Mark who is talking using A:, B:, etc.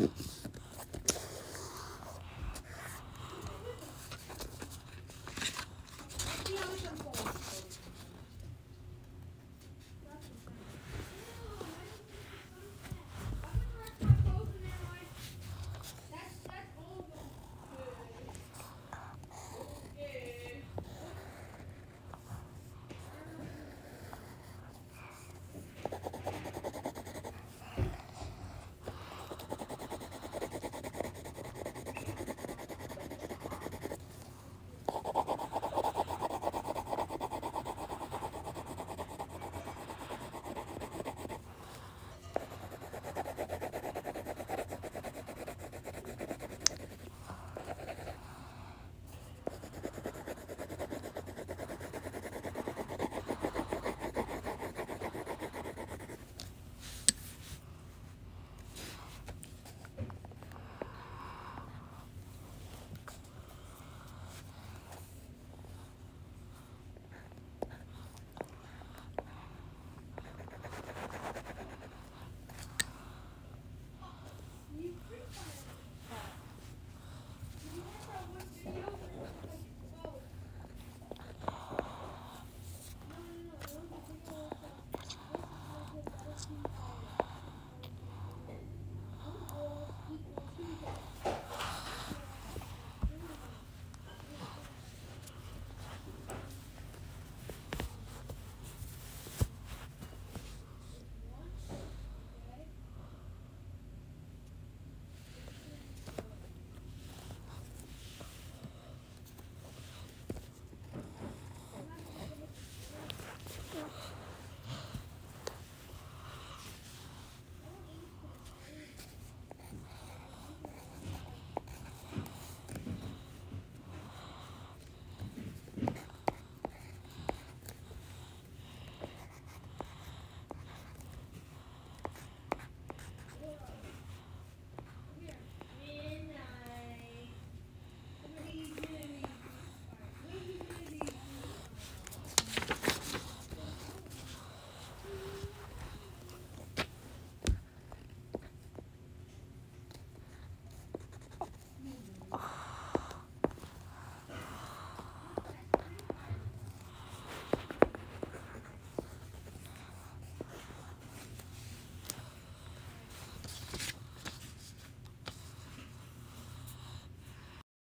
A: Yep.